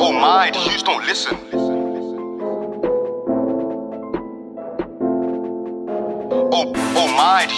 oh my, don't listen. Oh, oh my, the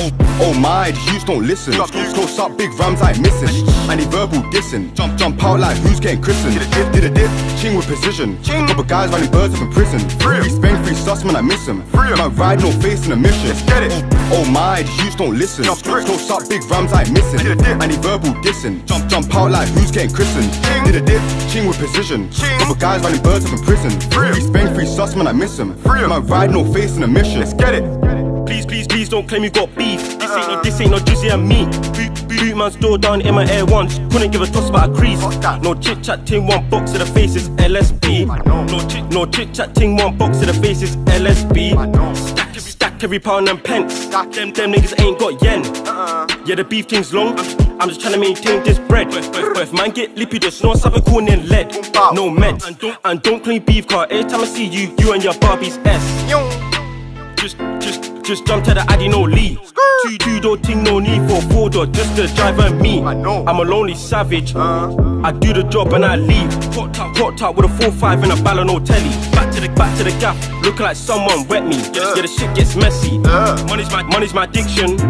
Oh, oh my, the youths don't listen. Close up, big rams I ain't missing. And he verbal dissing. Jump, jump out like who's getting christened. Did a dip, did a dip, ching with precision. Couple guys running birds up in prison. Free Spain, free sus, I miss him. Free my ride no face in a mission. Let's get it. Oh, oh my, the youths don't listen. Close up, big rams I ain't missing. Did a dip, and he verbal dissing. Jump, jump out like who's getting christened. Did a dip, ching with precision. Couple guys running birds up in prison. Free Spain, free sus, I miss him. Free my ride no face in a mission. Let's get it. Please, please, please don't claim you got beef. This ain't no, this ain't no Drizzy and me. Boot, boot man's door down in my air once. Couldn't give a toss about a crease. No chit chat ting, one box to the faces, LSB. No chit, no chit chat ting, one box to the faces, LSB. Stack, every- stack every pound and pence. Them, them niggas ain't got yen. Yeah, the beef thing's long. I'm just trying to maintain this bread. But, but, but if man get lippy, just know something cool and lead. No meds. And don't, and don't clean beef car. Every time I see you, you and your Barbie's S. Just, just, just jump to the Addy, no Lee. Two, two door ting, no need for four door, just the driver and me. I know. I'm a lonely savage. Uh-huh. I do the job and I leave. Caught top with a 4-5 and a ball no telly. Back to the, back to the gap, looking like someone wet me. Yeah, yeah, the shit gets messy. Money's my, money's my addiction.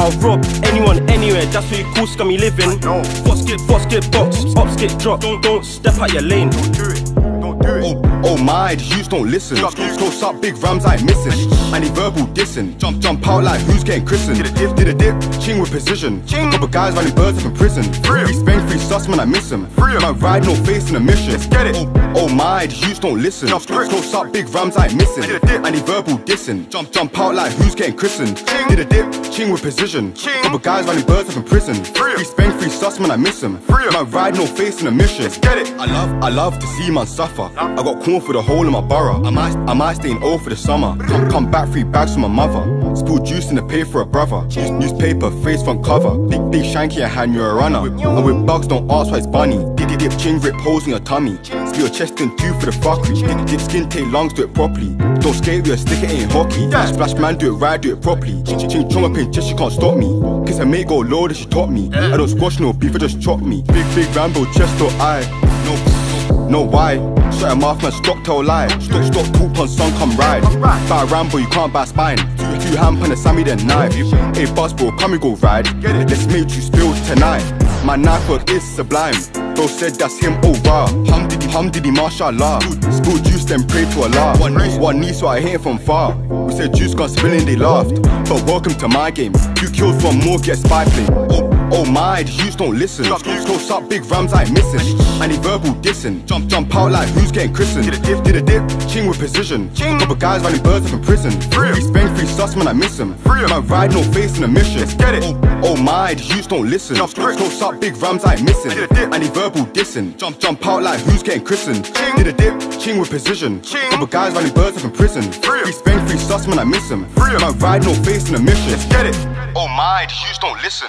I'll rob anyone, anywhere. That's what you call scummy living. Boss get, boss get box, ops get dropped. Don't, don't step out your lane. Don't do it. Don't do it. Oh. Oh, my, the youths don't listen. Close up, big rams I ain't missing. I need verbal dissing. Jump, jump out like who's getting christened. Did a dip, did a dip, ching with precision. Couple guys running birds up in prison. Free Spain, free sus, man, I miss him. Free my ride no face in a mission. Let's get it. Oh, oh my, the youths don't listen. Close up, big rams I ain't missing. Did a dip, and he verbal dissing. Jump, jump out like who's getting christened. Did a dip, ching with precision. Couple guys running birds up in prison. Free free Spain, free sus, man, I miss him. Free my ride no face in a mission. Let's get it. I love, I love to see man suffer. I got corn for the whole of my borough. I might, I might stay in O for the summer. Come, come back three bags from my mother. Spill juice in the pay for a brother. News, newspaper, face front cover. Big, big shanky I hand you a runner. And with bugs, don't ask why it's bunny. Did it dip, chin rip holes in your tummy. Spill your chest in two for the fuckery. Dip, dip skin, take lungs, do it properly. Don't skate with a stick, it ain't hockey. Splash man, do it right, do it properly. Ching, ching, chong up in chest, she can't stop me. Kiss her mate go low, that she taught me. I don't squash no beef, I just chop me. Big, big Rambo, chest or eye. No, no why? Shut your mouth, man, stop tell lie. Stop, stop, poop on son, come ride. Buy a Rambo, you can't buy spine. Two, two hand pan a Sammy, then knife. Hey, boss, bro, come and go ride. Let's make you spill tonight. My knife work is sublime. Bro said that's him, oh rah. Hum diddy, hum diddy, mashallah. Spill juice, then pray to Allah. One knee, one knee, so I hit him from far. We said juice gone spilling, they laughed. But welcome to my game. You killed one more, get spy plane. Oh, oh my, the youths don't listen. Close up, big rams I ain't missing. I need verbal dissing. Jump, jump out like who's getting christened. Did a dip, did a dip, ching with precision. Couple guys running birds up in prison. Free Spain, free sus, man, I miss him. Man, ride no face in a mission. Let's get it. Oh, oh my, the youths don't listen. Close up, big rams I ain't missing. And he verbal dissing. Jump, jump out like who's getting christened. Did a dip, ching with precision. Couple guys running birds up in prison. Free Spain, free sus, man, I miss him. Man, ride no face in a mission. Let's get it. Oh my, the youths don't listen.